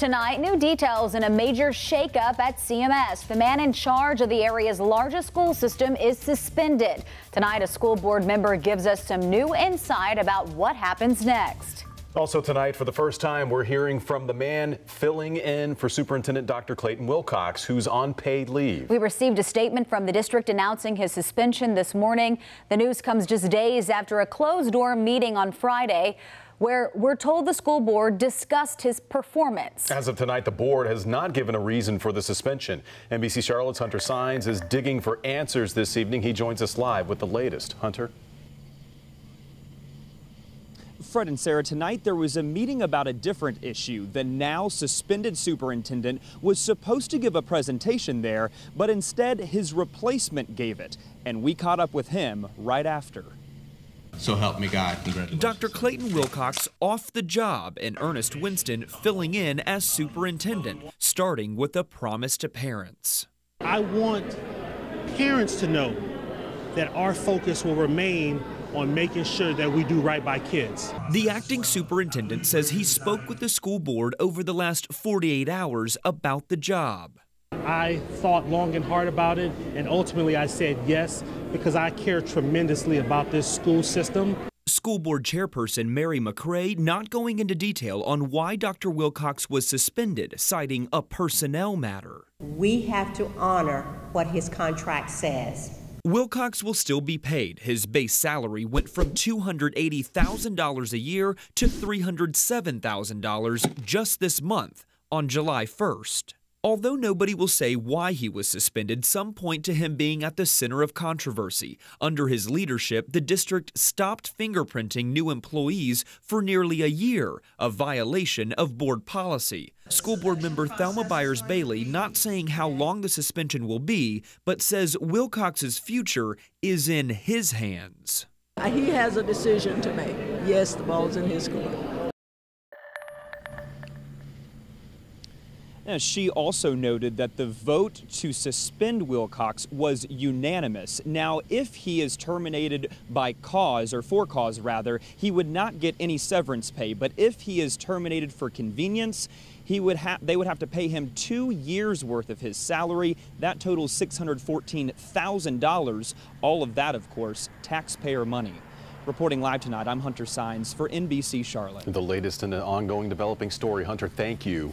Tonight, new details in a major shakeup at CMS. The man in charge of the area's largest school system is suspended. Tonight, a school board member gives us some new insight about what happens next. Also tonight, for the first time, we're hearing from the man filling in for Superintendent Dr. Clayton Wilcox, who's on paid leave. We received a statement from the district announcing his suspension this morning. The news comes just days after a closed-door meeting on Friday where we're told the school board discussed his performance. As of tonight, the board has not given a reason for the suspension. NBC Charlotte's Hunter Saenz is digging for answers this evening. He joins us live with the latest. Hunter? Fred and Sarah, tonight there was a meeting about a different issue. The now suspended superintendent was supposed to give a presentation there, but instead his replacement gave it. And we caught up with him right after. So help me God. Congratulations. Dr. Clayton Wilcox off the job and Ernest Winston filling in as superintendent, starting with a promise to parents. I want parents to know that our focus will remain on making sure that we do right by kids. The acting superintendent says he spoke with the school board over the last 48 hours about the job. I thought long and hard about it, and ultimately I said yes because I care tremendously about this school system. School board chairperson Mary McCray not going into detail on why Dr. Wilcox was suspended, citing a personnel matter. We have to honor what his contract says. Wilcox will still be paid. His base salary went from $280,000 a year to $307,000 just this month on July 1st. Although nobody will say why he was suspended, some point to him being at the center of controversy. Under his leadership, the district stopped fingerprinting new employees for nearly a year, a violation of board policy. School board member Thelma Byers Bailey not saying how long the suspension will be, but says Wilcox's future is in his hands. He has a decision to make. Yes, the ball's in his court. She also noted that the vote to suspend Wilcox was unanimous. Now, if he is terminated by cause, or for cause rather, he would not get any severance pay. But if he is terminated for convenience, he would have they would have to pay him two years worth of his salary. That totals $614,000. All of that, of course, taxpayer money. Reporting live tonight, I'm Hunter Saenz for NBC Charlotte. The latest in an ongoing developing story. Hunter, thank you.